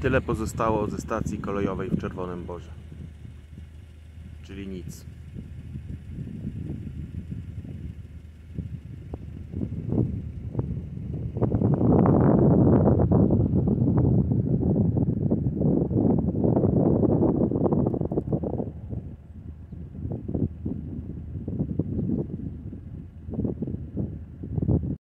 Tyle pozostało ze stacji kolejowej w Czerwonym Borze. Czyli nic.